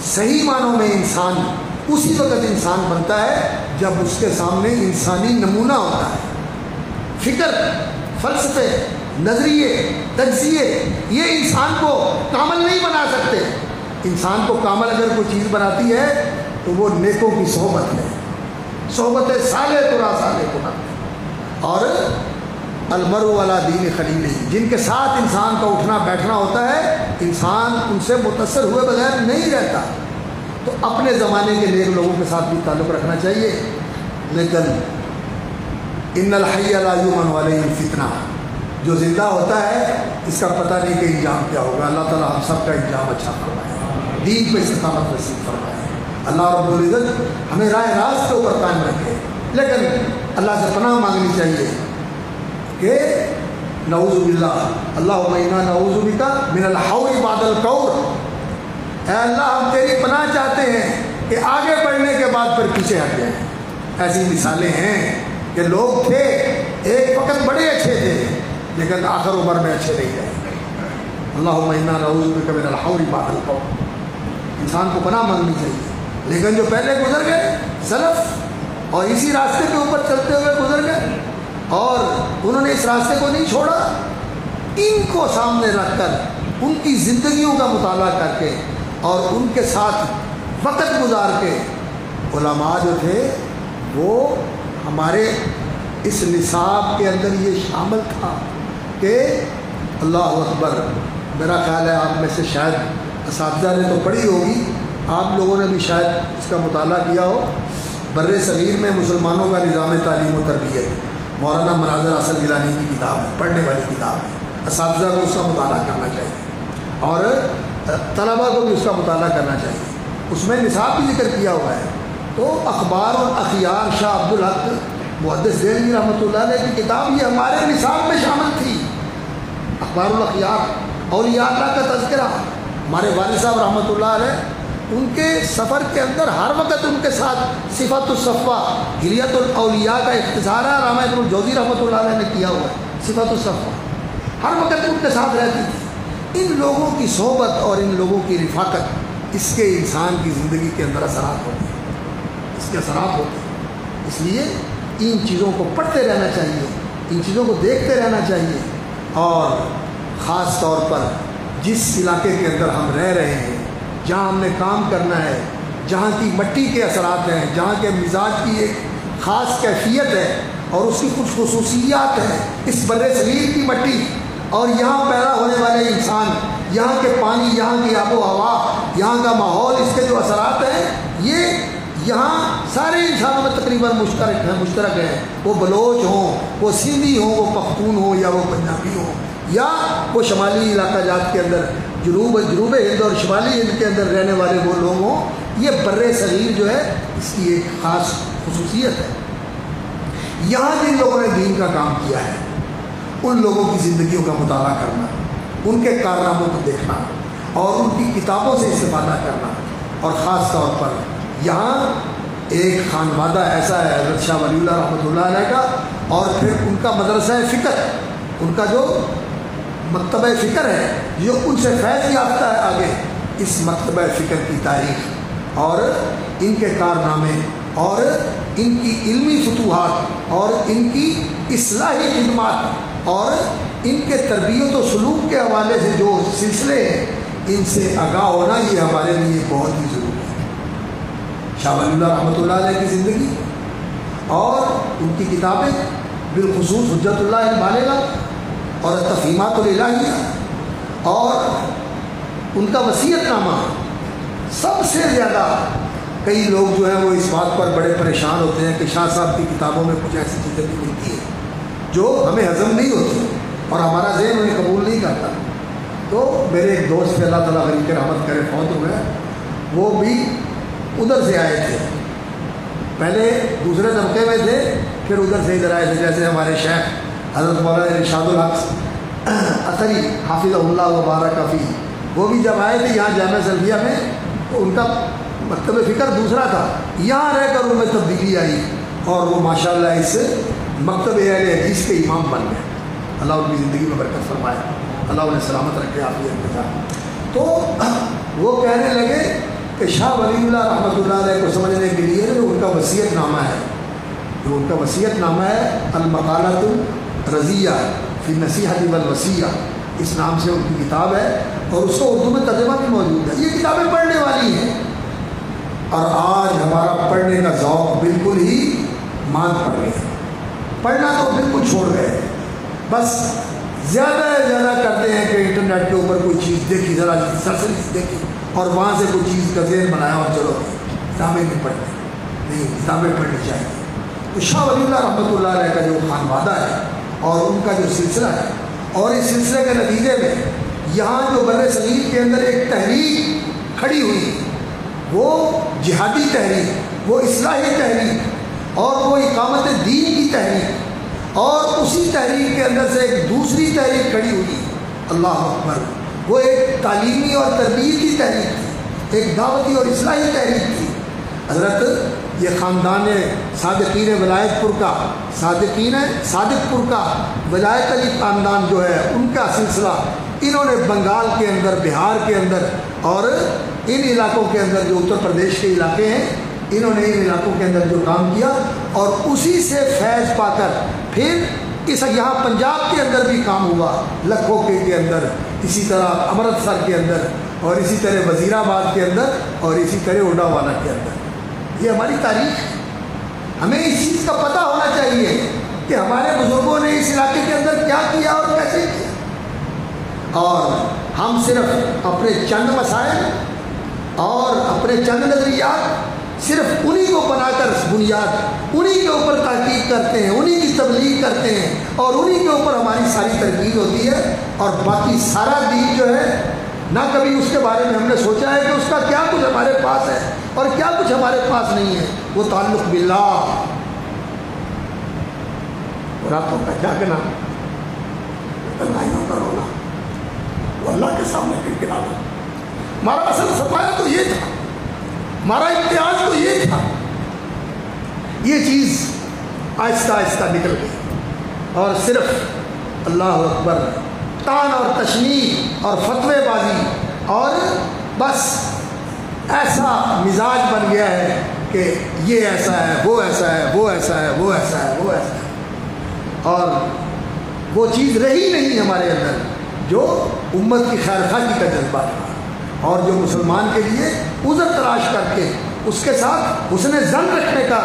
सही मानों में इंसान, उसी वक्त इंसान बनता है जब उसके सामने इंसानी नमूना होता है। फ़िक्र, फलसफे नज़रिए तजिए ये इंसान को कामल नहीं बना सकते। इंसान को कामल अगर कोई चीज़ बनाती है तो वो नेकों की सोहबत है। सोहबत साले तुरा साले तुरा और अलमरु वाला दीन खलील जिनके साथ इंसान का उठना बैठना होता है, इंसान उनसे मुतसर हुए बगैर नहीं रहता। तो अपने ज़माने के नेक लोगों के साथ भी ताल्लुक़ रखना चाहिए। लेकिन इन लयुमन वाले फितना। जो ज़िंदा होता है, इसका पता नहीं कि इंजाम क्या होगा। अल्लाह ताला हम सब का इंजाम अच्छा फरमाए। दीन पर इस्तेकामत नसीब फरमाए। अल्लाह रब्बुल हमें राय राज के ऊपर कायम रखे। लेकिन अल्लाह से पनाह मांगनी चाहिए कि नऊज़ुबिल्ला अल्लाह महीना नऊज़ुबिका मिनल हाउरी बादल कौर। अल्लाह, हम तेरी पनाह चाहते हैं कि आगे बढ़ने के बाद फिर पीछे हट जाए। ऐसी मिसालें हैं कि लोग थे, एक वक्त बड़े अच्छे थे। लेकिन आखिर उम्र में अच्छे नहीं रहे अल्लाह महीना रऊज़ कबिल हौरी बादल को इंसान को पना मांगनी चाहिए। लेकिन जो पहले गुजर गए, सलफ, और इसी रास्ते के ऊपर चलते हुए गुजर गए, और उन्होंने इस रास्ते को नहीं छोड़ा, इनको सामने रखकर, उनकी ज़िंदगियों का मुताला करके, और उनके साथ वक़्त गुजार के, उलमा जो थे, वो हमारे इस निसाब के अंदर ये शामिल था। कि अल्लाह अकबर, मेरा ख्याल है आप में से शायद इस ने तो पढ़ी होगी। आप लोगों ने भी शायद इसका मुताला किया हो। बर सग़ीर में मुसलमानों का निज़ाम तालीम व तरबियत। मौलाना मनाजर असल गिलानी की किताब है, पढ़ने वाली किताब है। इस को उसका मुताला करना चाहिए। और तलबा को भी उसका मुताला करना चाहिए। उसमें निसाब भी ज़िक्र किया हुआ है। तो अखबार और अखियार शाह अब्दुल हक मुहदस जैनी रहमत की किताब, ये हमारे निसाब में शामिल अखबार और ये अल्लाह का तस्करा हमारे वाल साहब रहमत उनके सफ़र के अंदर हर वक्त उनके साथ सिफ़तुलसफ़ा हिलियतुलौलिया का इख्तसार है रामायतुलजौजी रहमत ने किया हुआ है सिफ़तुलसफ़ा हर वक्त उनके साथ रहती थी। इन लोगों की सोहबत और इन लोगों की रिफाकत इसके इंसान की ज़िंदगी के अंदर असरात होते हैं। इसके असरात होते हैं। इसलिए इन चीज़ों को पढ़ते रहना चाहिए, इन चीज़ों को देखते रहना चाहिए और ख़ास तौर पर जिस इलाके के अंदर हम रह रहे हैं, जहाँ हमने काम करना है, जहाँ की मट्टी के असरात हैं, जहाँ के मिजाज की एक ख़ास कैफियत है और उसकी कुछ खसूसियात हैं, इस बर शरीर की मट्टी। और यहाँ पैदा होने वाले इंसान, यहाँ के पानी, यहाँ की आबो हवा यहाँ का माहौल, इसके जो असरात हैं, ये यहाँ सारे इंसानों में तकरीबन मुश्तरक हैं मुश्तरक हैं। वो बलोच हों, वो सिंधी हों, वो पख्तून हो या वो पंजाबी हों। या वो शमाली इलाका जात के अंदर, जनूब जनूब हिंद और शुमाली हिंद के अंदर रहने वाले वो लोग हों, ये बर सग़ीर जो है, इसकी एक ख़ास खसूसियत है। यहाँ जिन लोगों ने दीन का काम किया है, उन लोगों की ज़िंदगियों का मुताला करना, उनके कारनामों को देखना और उनकी किताबों से इस्तेमाल करना और ख़ास तौर पर यहाँ एक खानवादा ऐसा है, हज़रत शाह वली रहमत का और फिर उनका मदरसा फ़िक्र उनका जो मकतब फ़िक्र है जो उनसे फैज़ याफ्ता है आगे। इस मकतब फ़िक्र की तारीख और इनके कारनामे और इनकी इल्मी फतूहत और इनकी असलाही खदमात और इनके तरबियत व सलूक के हवाले से जो सिलसिले हैं, इनसे आगाह होना ये हमारे लिए बहुत ही ज़रूरी है। शाह रहमत की ज़िंदगी और उनकी किताबें बिलखसूस हजरतुल्ला मालेगा और तफीमत और उनका वसीयतनामा सबसे ज़्यादा कई लोग जो हैं वो इस बात पर बड़े परेशान होते हैं कि शाह साहब की किताबों में कुछ ऐसी चीज़ें भी मिलती हैं, जो हमें हजम नहीं होती और हमारा जहन उन्हें कबूल नहीं करता। तो मेरे एक दोस्त अल्लाह ताला गरीब रहमत करे, फौत हो गए वो भी उधर से आए थे। पहले दूसरे तबके में थे, फिर उधर से इधर आए थे, जैसे हमारे शेख हज़रत मौलाना इरशादुल हक असरी हाफिज़ल्ला वबारा काफ़ी वो भी जब आए थे यहाँ जाम सलफिया में तो उनका मकतब फ़िक्र दूसरा था। यहाँ रहकर उनमें तब्दीली आई और वो माशाल्लाह इस मकतब हदीस के इमाम बन गए। अल्लाह उनकी ज़िंदगी में बरकत फरमाया अल्लाह उन्हें सलामत रखे आप तो वो कहने लगे कि शाह वली रहमत को समझने के लिए उनका वसीयत नामा है। जो उनका वसीयत नामा है, अलमकालत रज़िया फ़ी नसीहत वसीया। इस नाम से उनकी किताब है और उसको उर्दू में तर्जमा भी मौजूद है। ये किताबें पढ़ने वाली हैं। और आज हमारा पढ़ने का जौक बिल्कुल ही मान पड़ गया पढ़ना तो बिल्कुल छोड़ गए बस ज़्यादा से ज़्यादा करते हैं कि इंटरनेट के ऊपर कोई चीज़ देखी, ज़रा सरसरी देखी और वहाँ से कोई चीज़ का जेर बनाया और चलो, किताबें नहीं पढ़नी। नहीं, किताबें पढ़नी चाहिए। तो शाह वली रहमत का जो खानवादा है और उनका जो सिलसिला है, और इस सिलसिले के नतीजे में यहाँ जो बर सलीम के अंदर एक तहरीक खड़ी हुई वो जिहादी तहरीक वो इसलाही तहरीक और वो इकामत दीन की तहरीक और उसी तहरीक के अंदर से एक दूसरी तहरीक खड़ी हुई अल्लाह अकबर। वो एक तालीमी और तरबियती तहरीक थी, एक दावती और इसलाही तहरीक थी। हज़रत ये ख़ानदान सादकीन वलायतपुर का सादकीन सादिकपुर का वलायत अली ख़ानदान जो है उनका सिलसिला इन्होंने बंगाल के अंदर बिहार के अंदर और इन इलाकों के अंदर जो उत्तर प्रदेश के इलाके हैं इन्होंने इन इलाकों के अंदर जो काम किया और उसी से फैज़ पाकर फिर इस यहाँ पंजाब के अंदर भी काम हुआ लखों के, अंदर इसी तरह अमृतसर के अंदर और इसी तरह वजीराबाद के अंदर और इसी तरह उडावाला के अंदर। ये हमारी तारीख। हमें इस चीज़ का पता होना चाहिए कि हमारे बुज़ुर्गों ने इस इलाके के अंदर क्या किया और कैसे किया। और हम सिर्फ़ अपने चंद मसाइल और अपने चंद नज़रियात सिर्फ़ उन्हीं को बनाकर बुनियाद, उन्हीं के ऊपर तहकीक करते हैं, उन्हीं की तबलीग करते हैं और उन्हीं के ऊपर हमारी सारी तरकीब होती है। और बाकी सारा दीन जो है ना कभी उसके बारे में हमने सोचा है कि उसका क्या कुछ हमारे पास है और क्या कुछ हमारे पास नहीं है। वो ताल्लुक बिल्ला रातों का जागना का रोना। अल्लाह के सामने दो। हमारा असल सफाया तो ये था। हमारा इम्तिहाज तो ये था। ये चीज़ आहिस्ता आहिस्ता निकल गई। और सिर्फ़ अल्लाह अकबर तान और तशनी और फतवेबाजी। और बस ऐसा मिजाज बन गया है कि ये ऐसा है, वो ऐसा है, वो ऐसा है, वो ऐसा है, वो ऐसा है। और वो चीज़ रही नहीं हमारे अंदर, जो उम्मत की खैर खाकी का जज्बा था। और जो मुसलमान के लिए उज़र तलाश करके उसके साथ उसने जन रखने का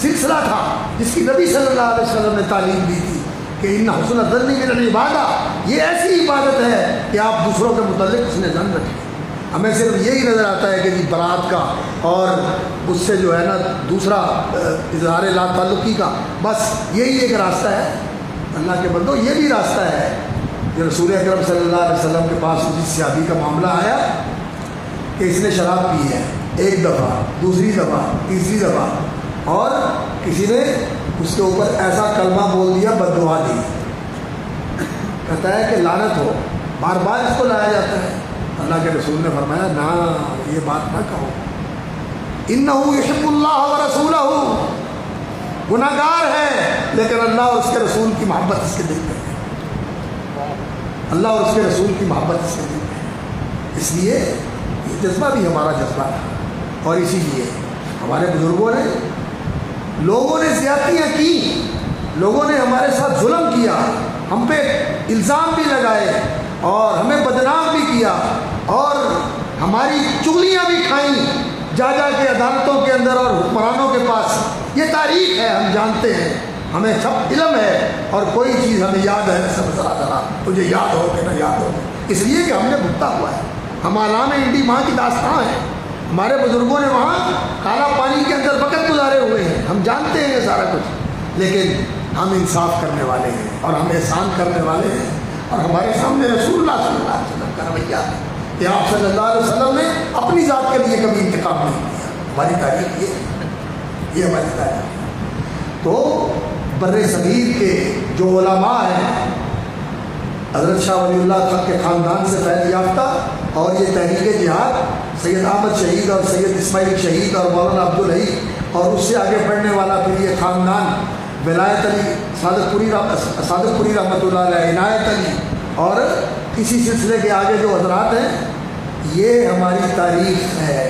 सिलसिला था, जिसकी नबी सल्लल्लाहु अलैहि वसल्लम ने तालीम दी थी कि इन हसन जन्नी में इबादत ये ऐसी इबादत है कि आप दूसरों के मतलब उसने जन रखें। हमें सिर्फ़ यही नज़र आता है कि जी बरात का और उससे जो है ना दूसरा इजहार ला ताल्लुकी का। बस यही एक रास्ता है अल्लाह के बंदो, ये भी रास्ता है जो रसूल अक्रम सल्ला अलैहि वसल्लम के पास जिस शादी का मामला आया कि इसने शराब पी है, एक दफ़ा, दूसरी दफ़ा, तीसरी दफ़ा। और किसी ने उसके ऊपर ऐसा कलमा बोल दिया बदुआ दी। कहता है कि लानत हो। बार बार इसको लाया जाता है। अल्लाह के रसूल ने फरमाया, ना, ये बात ना कहो। इन यशबुल्लाह रसूल गुनागार है, लेकिन अल्लाह और उसके रसूल की मोहब्बत इसके दिल में है। अल्लाह और उसके रसूल की मोहब्बत इसके दिल में है। इसलिए ये जज्बा भी हमारा जज्बा था और इसीलिए हमारे बुज़ुर्गों ने लोगों ने ज्यादतियाँ की। लोगों ने हमारे साथ जुल्म किया। हम पे इल्ज़ाम भी लगाए और हमें बदनाम भी किया और हमारी चुगलियाँ भी खाई जा जा के अदालतों के अंदर और हुक्मरानों के पास। ये तारीख है, हम जानते हैं। हमें सब इलम है और कोई चीज़ हमें याद है, सब तुझे याद हो कि ना याद हो। इसलिए कि हमने भुगता हुआ है। हम आलाम इंडी माँ की दास्तान है। हमारे बुज़ुर्गों ने वहाँ काला पानी के अंदर वक़्त गुजारे हुए हैं। हम जानते हैं ये सारा कुछ। लेकिन हम इंसाफ करने वाले हैं और हम एहसान करने वाले हैं। और हमारे सामने रसूल वसल्लम का रवैया है कि आप ने अपनी ज़ात के लिए कभी इंतकाम नहीं किया। हमारी तारीख ये ये हमारी तारीख तो बर सग़ीर के जो ओलमा हैं, हज़रत शाह वली के ख़ानदान से फैल याफ्ता और ये तहरीक जिहाद सैयद अहमद शहीद और सैयद इसमाइल शहीद और मौलाना अब्दुल हई और उससे आगे बढ़ने वाला फिर ये ख़ानदान विलायत अली सादकपुरी सादकपुरी रहमत इनायत अली और इसी सिलसिले के आगे जो हजरात हैं, ये हमारी तारीख है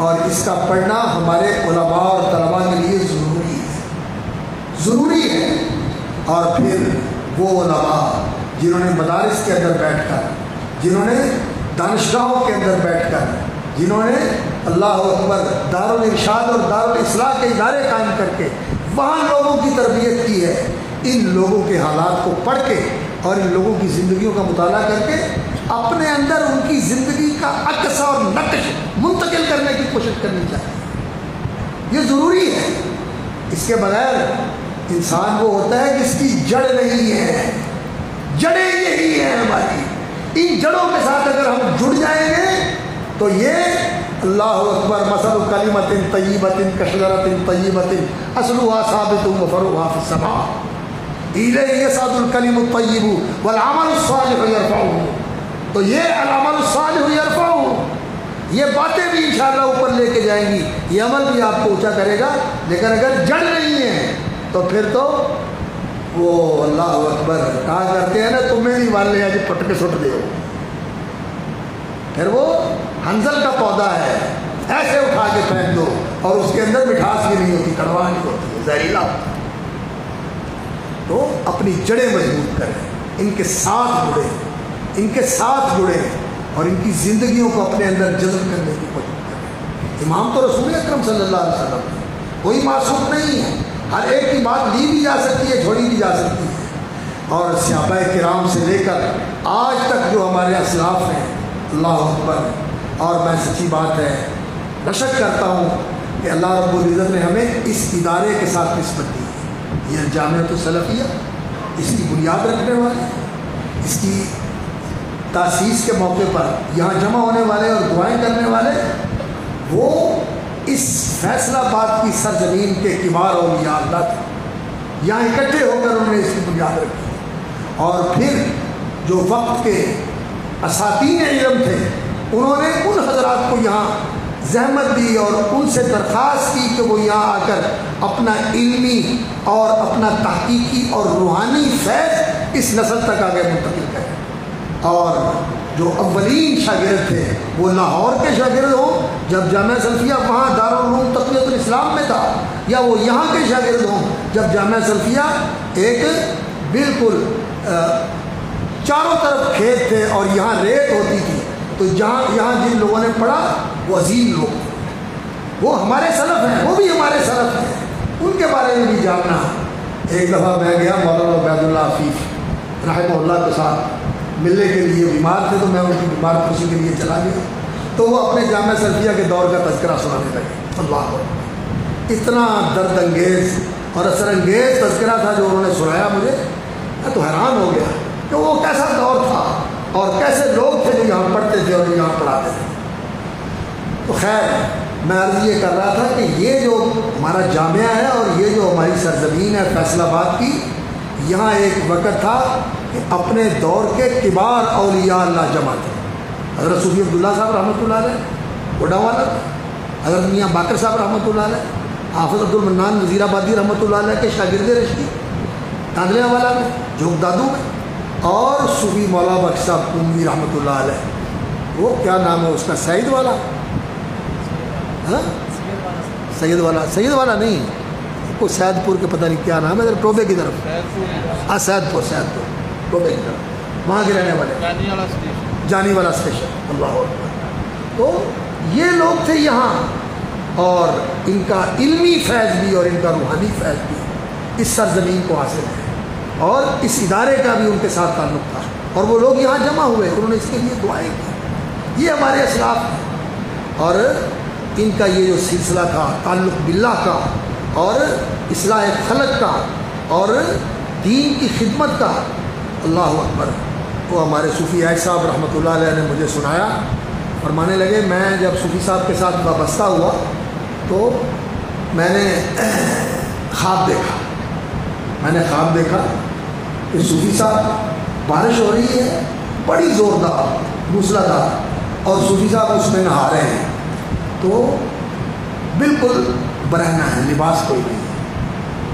और इसका पढ़ना हमारे उलमा और तलबा के लिए ज़रूरी है। ज़रूरी है। और फिर वो उलमा जिन्होंने मदारस के अंदर बैठ कर जिन्होंने दानशगाहों के अंदर बैठ कर जिन्होंने अल्लाह अकबर दारुल इरशाद और दारुल के इदारे कायम करके वहाँ लोगों की तरबियत की है। इन लोगों के हालात को पढ़ के और इन लोगों की ज़िंदगियों का मुताला करके अपने अंदर उनकी ज़िंदगी का अक्स और नक्श मुंतकिल करने की कोशिश करनी चाहिए। ये ज़रूरी है। इसके बगैर इंसान वो होता है जिसकी जड़ नहीं है। जड़ें यही है हमारी। इन जड़ों के साथ अगर हम जुड़ जाएँगे तो ये अल्लाह अकबर, मसल कलीमतिन तय्यबतिन कशरतिन तय्यबतिन, असलुहा साबित वफरुहा फिस्समा इले ये सादुल कलीम तय्यब वल अमल सालिह यरफाहु तो ये अमल यरफाहु ये बातें भी इंशाल्लाह ऊपर लेके जाएँगी। ये अमल भी आपको ऊँचा करेगा। लेकिन अगर जड़ नहीं है तो फिर तो वो अल्लाह अकबर कहा करते हैं ना तुम्हें नहीं मान लिया जी पट के सुट दे फिर वो हंजल का पौधा है। ऐसे उठा के फेंक दो और उसके अंदर मिठास भी नहीं होती कड़वा कड़वाहट होती है, जहरीला। तो अपनी जड़ें मज़बूत करें, इनके साथ जुड़े, इनके साथ जुड़े और इनकी ज़िंदगियों को अपने अंदर जज्ब करने की कोशिश करें। इमाम तो रसूल अक्रम वसल्लम कोई मासूम नहीं है। हर एक की बात ली भी जा सकती है, छोड़ी भी जा सकती है। और स्याबा कराम से लेकर आज तक जो हमारे असलाफ हैं अल्लाह अकबर और मैं सच्ची बात है नशक करता हूँ कि अल्लाह रब्ज़त ने हमें इस इदारे के साथ नस्बत दी है। यह जामियत सलफ़िया, इसकी बुनियाद रखने वाले इसकी तासीस के मौके पर यहाँ जमा होने वाले और दुआएँ करने वाले, वो इस फैसलाबाद की सरजमीन के किबार और अल्लाह थे। यहाँ इकट्ठे होकर उन्होंने इसकी बुनियाद रखी। और फिर जो वक्त के असातीन इलम थे। उन्होंने उन हजरात को यहाँ जहमत दी और उनसे दरख्वास्त की कि वो यहाँ आकर अपना इल्मी और अपना तहकीकी और रूहानी फैज़ इस नस्ल तक आगे मुंतकिल करें। और जो अव्वलीन शागिर्द थे, वो लाहौर के शागिर्द हों, जब जाम सल्फिया वहाँ दारूम तकवीत इस्लाम में था, या वो यहाँ के शागिर्द हों, जब जाम सल्फिया एक बिल्कुल चारों तरफ़ खेत थे और यहाँ रेत होती थी। तो जहाँ, यहाँ जिन लोगों ने पढ़ा, वो अजीम लोग वो हमारे सलफ हैं, वो भी हमारे सलफ हैं। उनके बारे में भी जानना। एक दफ़ा मैं गया मौलाना उबैदुल्ला हफीफ रहमल्ला के साथ। मिलने के लिए बीमार थे तो मैं उनकी बीमार खुशी के लिए चला गया। तो वो अपने जाम सरफिया के दौर का तस्करा सुनाने लगे। अल्लाह इतना दर्द अंगेज़ और असर अंगेज तस्करा था जो उन्होंने सुनाया मुझे, मैं तो हैरान हो गया। कि वो कैसा दौर था और कैसे लोग थे जो यहाँ पढ़ते थे और यहाँ पढ़ाते थे। तो खैर, मैं अर्ज़ ये कर रहा था कि ये जो हमारा जामिया है और ये जो हमारी सरजमीन है फैसलाबाद की, यहाँ एक वक़्त था कि अपने दौर के किबार अलिया अल्लाह जमा थे। हज़रत सूफी अब्दुल्ला साहब रहमत उडा वाला हज़रत मियाँ बाकर साहब रहमत हाफज अब्दुलमन्नान वज़ीराबादी रहमत के शागिर्द तांदलिया वाला में जोग दादू में और सूफी मौला बख्श उम्मी रहमत वो क्या नाम है उसका? सईद वाला? हाँ? सैद वाला? सैद वाला नहीं। वो सैदपुर के पता नहीं क्या नाम है टोबे की तरफ़। हाँ सैदपुर सैदपुर। टोबे की तरफ़। वहाँ के रहने वाले। जानी वाला स्टेशन अल्लाह तो ये लोग थे यहाँ। और इनका इल्मी फैज़ भी और इनका रूहानी फैज़ भी इस सरजमीन को हासिल है। और इस इदारे का भी उनके साथ ताल्लुक था। और वो लोग यहाँ जमा हुए, उन्होंने इसके लिए दुआएँ की। ये हमारे असलाफ और इनका ये जो सिलसिला था, ताल्लुक बिल्ला का, और असलाह खलक का, और दीन की खिदमत का, अल्लाह अकबर। वो हमारे सूफ़ी आय साहब रहमत ने मुझे सुनाया। फरमाने लगे, मैं जब सूफ़ी साहब के साथ वाबस्ता हुआ तो मैंने ख्वाब देखा। मैंने ख्वाब देखा कि सूफी साहब बारिश हो रही है, बड़ी ज़ोरदार, मूसलाधार, और सूफी साहब उसमें नहा रहे हैं। तो बिल्कुल बरहना है, लिबास कोई नहीं है।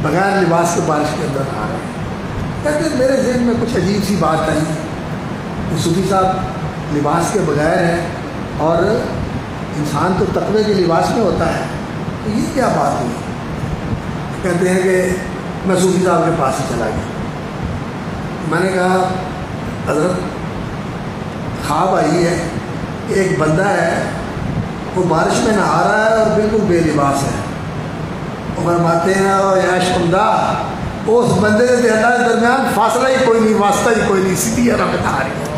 बगैर लिबास के बारिश के अंदर नहा रहे हैं। कहते मेरे जहन में कुछ अजीब सी बात आई। कि सूफी साहब लिबास के बगैर हैं, और इंसान तो तकवे के लिबास में होता है। तो ये क्या बात हुई? कहते हैं कि मैं सूफी साहब के पास ही चला गया। मैंने कहा, हज़रत, ख्वाब आई है। एक बंदा है, वो बारिश में नहा रहा है और बिल्कुल बेलिबास है। फरमाते हैं और याश उमदा उस बंदे के अल्लाह के दरमियान फासला ही कोई नहीं, वास्ता ही कोई नहीं, सीधी रब आ रही है।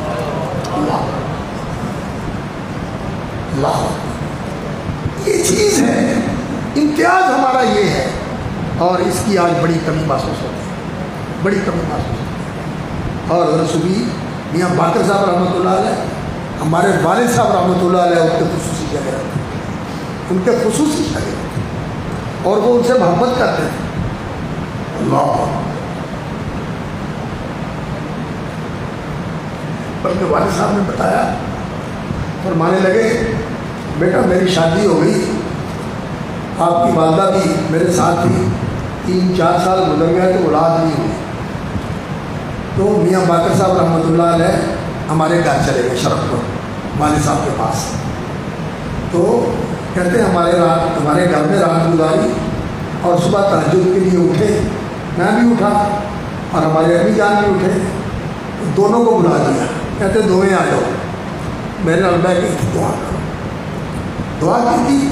ये चीज़ है, इम्तियाज़ हमारा ये है। और इसकी आज बड़ी कमी महसूस होती है। बड़ी कमी महसूस होती है। और रसूबी मियाँ बाकर साहब रहमत हमारे वालिद साहब रहमत उनके खसूसी जगह उनके खसूसी जगह और वो उनसे मोहब्बत करते थे अल्लाह। बल्कि वालिद साहब ने बताया, फरमाने लगे, बेटा, मेरी शादी हो गई। आपकी वालदा भी मेरे साथ थी। तीन चार साल गुजर गए तो औलाद नहीं हुई। तो मियाँ बाकर साहब रहमत हमारे घर चले गए शरफपुर, वाले साहब के पास। तो कहते हमारे रात, हमारे घर में रात गुजारी और सुबह तहजद के लिए उठे। मैं भी उठा और हमारे अभी जान भी उठे। तो दोनों को बुला दिया कहते, दोवें आ जाओ। मेरे नाल बह के दुआ करो। दुआ की थी।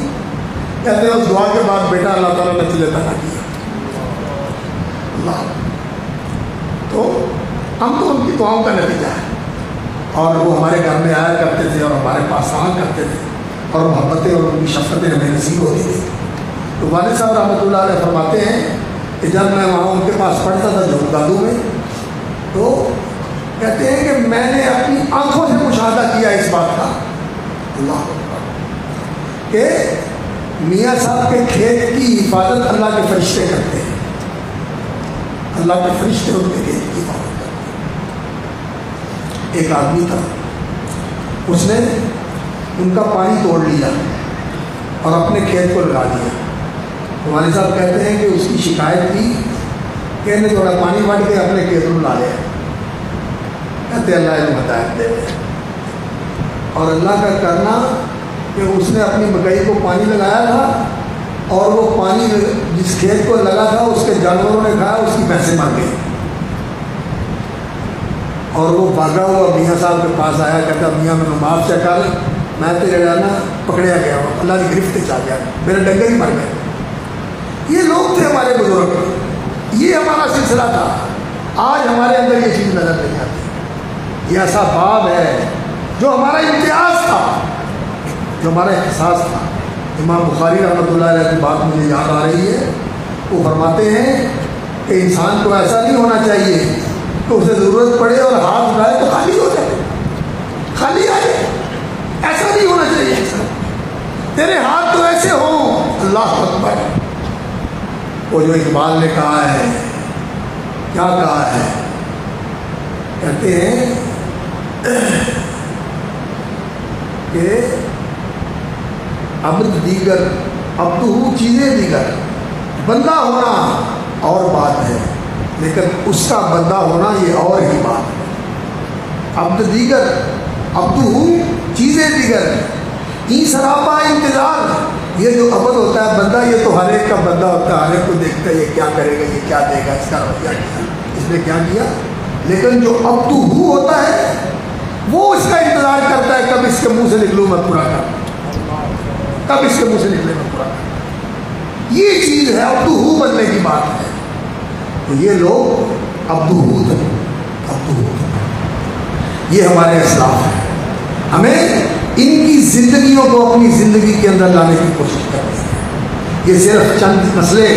कहते उस दुआ के बाद बेटा अल्लाह ताला ने तुझे पैदा किया। अल्लाह तो हम तो उनकी दुआओं का नतीजा है। और वो हमारे घर में आया करते थे और हमारे पास आया करते थे। और मोहब्बतें और उनकी शफतें हमें नसीब होती थी। तो वाले साहब रहमत फरमाते हैं कि जब मैं वहाँ उनके पास पढ़ता था दादू में तो कहते हैं कि मैंने अपनी आँखों से मुशाह किया इस बात का। अल्लाह कि मियाँ साहब के खेत की हिफाजत अल्लाह के फरिश्ते करते हैं। अल्लाह के फरिश्ते उनके की हिफाजत एक आदमी था। उसने उनका पानी तोड़ लिया और अपने खेत को लगा दिया। वाले साहब कहते हैं कि उसकी शिकायत की कि इन्हें थोड़ा पानी बांट के अपने खेत में ला लिया। कहते अल्लाह ने हदायत दे। और अल्लाह का करना कि उसने अपनी मकई को पानी लगाया था और वो पानी जिस खेत को लगा था, उसके जानवरों ने खाया, उसकी पैसे मर गई। और वो भागा हुआ मियाँ साहब के पास आया, कहता, मियाँ, मैंने माफ़ चका मैं तेरे जाना पकड़िया गया अल्लाह की गिरफ्त आ गया मेरे डंगर ही मर गए। ये लोग थे हमारे बुज़ुर्ग। ये हमारा सिलसिला था। आज हमारे अंदर ये चीज़ नज़र नहीं आती। ये ऐसा भाव है जो हमारा इम्तियाज़ था, जो हमारा एहसास था। इमाम बुखारी रहमत की बात मुझे याद आ रही है। वो फरमाते हैं कि इंसान को ऐसा नहीं होना चाहिए कि उसे ज़रूरत पड़े और हाथ उठाए तो खाली हो जाए। खाली आ जाए। ऐसा नहीं होना चाहिए। तेरे हाथ तो ऐसे हो, अल्लाह अकबर। वो जो इकबाल ने कहा है, क्या कहा है? कहते हैं कि अमृत दीगर, अब तो हूँ चीज़ें दीगर। बंदा होना और बात है, लेकिन उसका बंदा होना ये और ही बात है। अब तो दीगर, अब तो हूँ चीज़ें दीगर। ई सरापा इंतज़ार, ये जो अबद होता है बंदा, ये तो हर एक का बंदा होता है, हर एक को देखता है, ये क्या करेगा, ये क्या देगा, इसका रवैया किया, इसने क्या किया। लेकिन जो अब तो हूँ होता है, वो इसका इंतज़ार करता है कब इसके मुँह से निकलूँ मैं पूरा कर तब इसके से निकले में पूरा ये चीज़ है अब्दू बनने की बात है। तो ये लोग अब्दू थे। अब्दू ये हमारे इस्लाम है। हमें इनकी जिंदगियों को अपनी ज़िंदगी के अंदर लाने की कोशिश करनी है। ये सिर्फ़ चंद मसले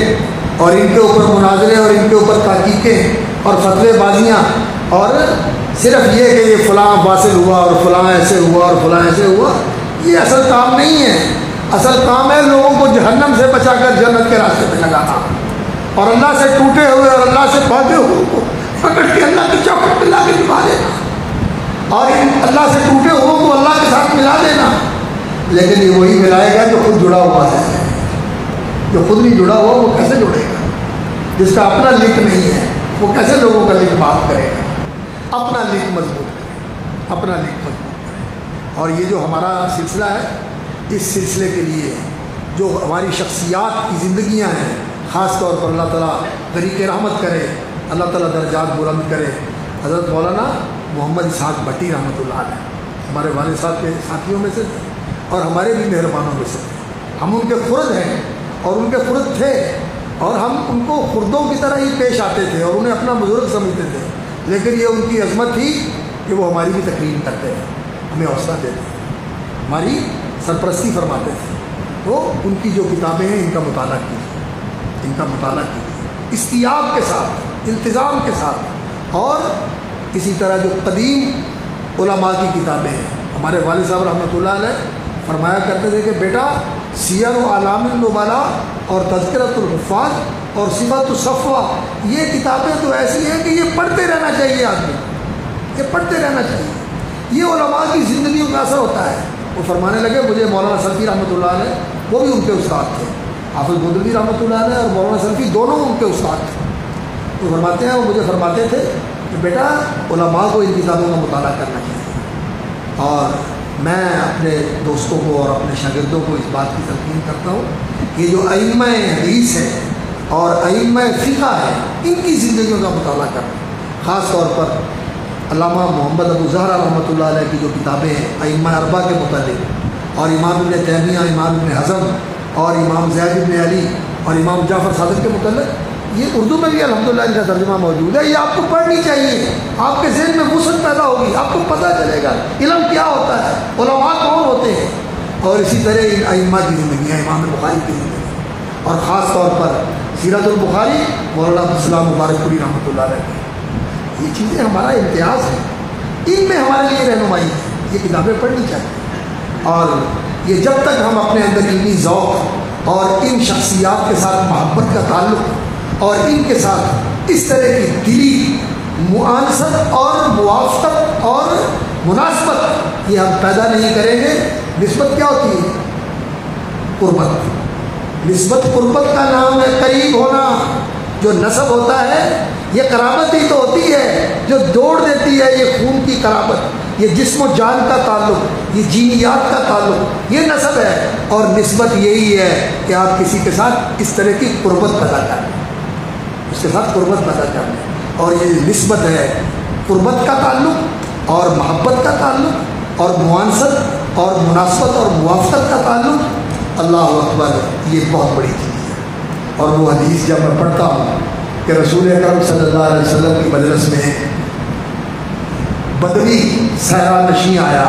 और इनके ऊपर मुनाजरे और इनके ऊपर ताकीकें और फतवेबाजियाँ और सिर्फ़ ये कि ये फ़लाँ वासिल हुआ और फ़लाँ ऐसे हुआ और फ़लाँ ऐसे हुआ, ये असल काम नहीं है। असल काम है लोगों को जहन्नम से बचाकर जन्नत के रास्ते पे लगाना। और अल्लाह से टूटे हुए और अल्लाह से भागे हुए को पकड़ के अल्लाह की चौखट मिला के निभा देना। और इन अल्लाह से टूटे हुए को अल्लाह के साथ मिला देना। लेकिन ये वही मिलाएगा जो खुद जुड़ा हुआ है। जो खुद नहीं जुड़ा हुआ, वो कैसे जुड़ेगा? जिसका अपना लिंक नहीं है, वो कैसे लोगों का लिंक बात करेगा? अपना लिंक मज़बूत करें, अपना लिंक मज़बूत करें। और ये जो हमारा सिलसिला है इस सिलसिले के लिए जो हमारी शख्सियात की ज़िंदगियाँ हैं ख़ास तौर पर अल्लाह ताला तरीक़ रहमत करे, अल्लाह ताला दर्जात बुलंद करे। हज़रत मौलाना मोहम्मद इसहाक भट्टी रहमत हमारे वाले साहब के साथियों में से और हमारे भी मेहरबानों में से। हम उनके खुरद हैं और उनके खुरद थे और हम उनको खुरदों की तरह ही पेश आते थे और उन्हें अपना बुज़ुर्ग समझते थे। लेकिन ये उनकी अजमत थी कि वो हमारी भी तकलीम करते हैं। हमें हौसला देते हैं। हमारी सरपरस्ती फरमाते थे तो उनकी जो किताबें हैं, इनका मताल कीजिए। इनका मताल कीजिए। इस्तियाब के साथ, इल्तज़ाम के साथ, और इसी तरह जो कदीम उलमा की किताबें हैं। हमारे वाल साहब रहमत फरमाया करते थे कि, बेटा, सियर आलामबाला और तस्करतुल्फ़ाज और सिफतुसफ़ा ये किताबें तो ऐसी हैं कि ये पढ़ते रहना चाहिए आदमी। ये पढ़ते रहना चाहिए। ये की ज़िंदगी का असर होता है। वो फरमाने लगे, मुझे मौलाना सल्फी रहमत ने वो भी उनके उस्ताद थे। हाफिज बुदवी रहमत ने और मौलाना सल्फी दोनों उनके उस्ताद थे। वो फरमाते हैं, वो मुझे फरमाते थे कि, बेटा, उलमा को इन किताबों का मुताल करना चाहिए। और मैं अपने दोस्तों को और अपने शागिर्दों को इस बात की तलकीन करता हूँ कि जो अम हदीस है और अम फ़िका है, इनकी ज़िंदगियों का मुताल करना ख़ास तौर पर अलामा मोहम्मद अबू जहरा रहमत की जो किताबें हैं अम्मा अरबा के मतलब और इमाम इबन तैमिया, इमाम इबन हज़म, और इमाम जैद इबन अली, और इमाम जाफ़र सादक के मतलब ये उर्दू में भी अलहमदिल्ला इनका तर्जुमा मौजूद है। ये आपको पढ़नी चाहिए। आपके जहन में वसत पैदा होगी, आपको पता चलेगा इलम क्या होता है, उलमा कौन होते हैं। और इसी तरह इन की ज़िंदगी है, इमाम बुखारी की ज़िंदगी। और ख़ास तौर पर सीरतुल्बुखारी मौलाना अब्दुलसलाम मुबारकपुरी रहमत ये चीज़ें हमारा इम्तियाज़ है। इनमें हमारे लिए रहनुमाई है। ये किताबें पढ़नी चाहिए। और ये जब तक हम अपने अंदर इन्नी ज़ौक और इन शख्सियात के साथ मोहब्बत का ताल्लुक़ और इनके साथ इस तरह की दिली मुआनसत और मुआफ़त और मुनासबत ये हम पैदा नहीं करेंगे, नस्बत क्या होती है? कुर्बत। नस्बत कुर्बत का नाम है करीब होना। जो नसब होता है ये कराबत ही तो होती है जो दौड़ देती है ये खून की कराबत ये जिस्म जान का ताल्लुक, ये जीनियात का ताल्लुक, ये नसब है। और नस्बत यही है कि आप किसी के साथ इस तरह की कुर्बत पैदा कर उसके साथ कुर्बत पैदा कर और ये नस्बत है कुर्बत का ताल्लुक और मोहब्बत का ताल्लुक और मुआनसत और मुनासबत और मुआफ़त का ताल्लुक। अल्लाह अकबर, ये बहुत बड़ी चीज़ है। और वो हदीस जब मैं पढ़ता हूँ कि रसूल अकरम सल्लल्लाहु अलैहि वसल्लम की मजलस में बदरी सहरा नशी आया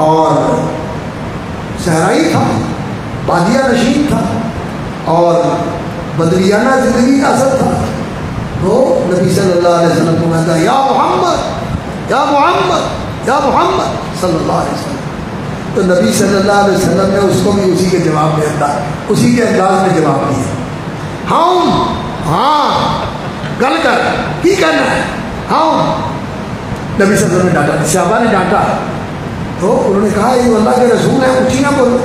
और सहराई था, बादिया नशीन था और बदरियाना ज़िंदगी का असर था। तो नबी सल्लल्लाहु अलैहि वसल्लम को कहता या मोहम्मद या मोहम्मद या मोहम्मद सल्लल्लाहु अलैहि वसल्लम। तो नबी सल्लल्लाहु अलैहि वसल्लम ने उसको भी उसी के जवाब में अंदाज, उसी के अंदाज में जवाब दिया। हम हाँ गल कर। की करना है? हाँ। नबी सदर ने डांटा, सियाबा ने डांटा। तो उन्होंने कहा, ये अल्लाह के रसूल है, उठी ना बोलो।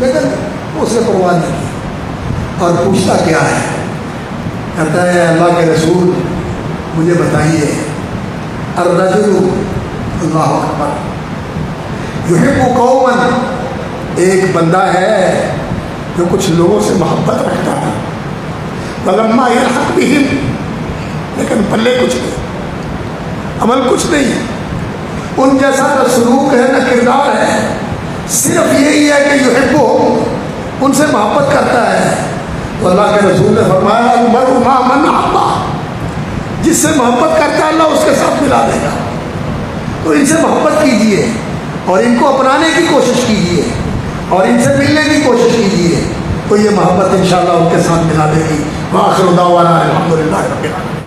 लेकिन उसने परवाह नहीं की। और पूछता क्या है? कहता है, अल्लाह के रसूल, मुझे बताइए, अर्रजुल, अल्लाह अकबर युहिबु कौमन एक बंदा है जो कुछ लोगों से मोहब्बत रखता है। बलम्मा हक भी लेकिन पल्ले कुछ नहीं, अमल कुछ नहीं है। उन जैसा न सलूक है, न किरदार है, सिर्फ़ यही है कि जो हिब्बो उनसे मोहब्बत करता है। तो अल्लाह के रसूल ने फरमाया, मर उमा मन अब्बा जिससे मोहब्बत करता है, अल्लाह उसके साथ मिला देगा। तो इनसे मोहब्बत कीजिए, और इनको अपनाने की कोशिश कीजिए, और इनसे मिलने की कोशिश कीजिए तो ये मोहब्बत इन उनके साथ मिला देगी। वाखिर अलहमदिल्ला